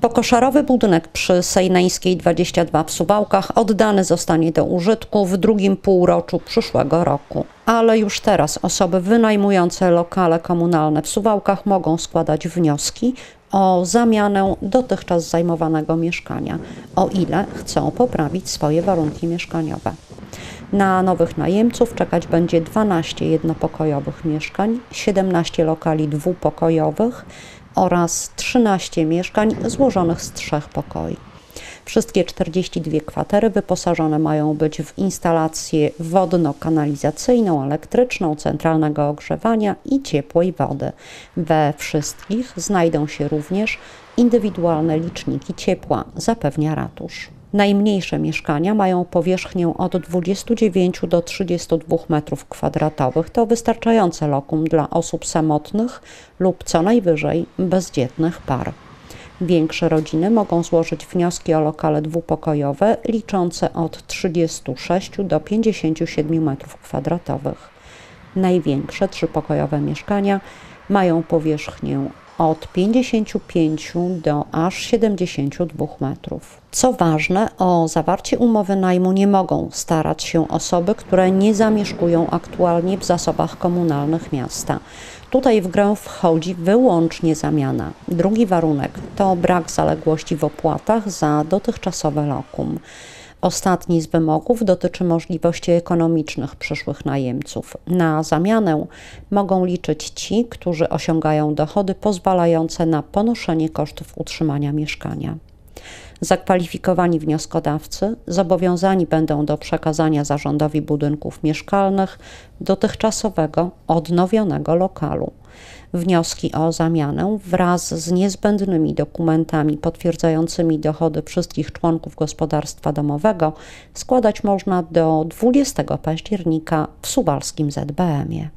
Pokoszarowy budynek przy Sejneńskiej 22 w Suwałkach oddany zostanie do użytku w drugim półroczu przyszłego roku. Ale już teraz osoby wynajmujące lokale komunalne w Suwałkach mogą składać wnioski o zamianę dotychczas zajmowanego mieszkania, o ile chcą poprawić swoje warunki mieszkaniowe. Na nowych najemców czekać będzie 12 jednopokojowych mieszkań, 17 lokali dwupokojowych oraz 13 mieszkań złożonych z trzech pokoi. Wszystkie 42 kwatery wyposażone mają być w instalację wodno-kanalizacyjną, elektryczną, centralnego ogrzewania i ciepłej wody. We wszystkich znajdą się również indywidualne liczniki ciepła, zapewnia ratusz. Najmniejsze mieszkania mają powierzchnię od 29 do 32 m2. To wystarczające lokum dla osób samotnych lub co najwyżej bezdzietnych par. Większe rodziny mogą złożyć wnioski o lokale dwupokojowe liczące od 36 do 57 m2. Największe trzypokojowe mieszkania mają powierzchnię od 55 do aż 72 metrów. Co ważne, o zawarcie umowy najmu nie mogą starać się osoby, które nie zamieszkują aktualnie w zasobach komunalnych miasta. Tutaj w grę wchodzi wyłącznie zamiana. Drugi warunek to brak zaległości w opłatach za dotychczasowe lokum. Ostatni z wymogów dotyczy możliwości ekonomicznych przyszłych najemców. Na zamianę mogą liczyć ci, którzy osiągają dochody pozwalające na ponoszenie kosztów utrzymania mieszkania. Zakwalifikowani wnioskodawcy zobowiązani będą do przekazania zarządowi budynków mieszkalnych dotychczasowego odnowionego lokalu. Wnioski o zamianę wraz z niezbędnymi dokumentami potwierdzającymi dochody wszystkich członków gospodarstwa domowego składać można do 20 października w suwalskim ZBM-ie.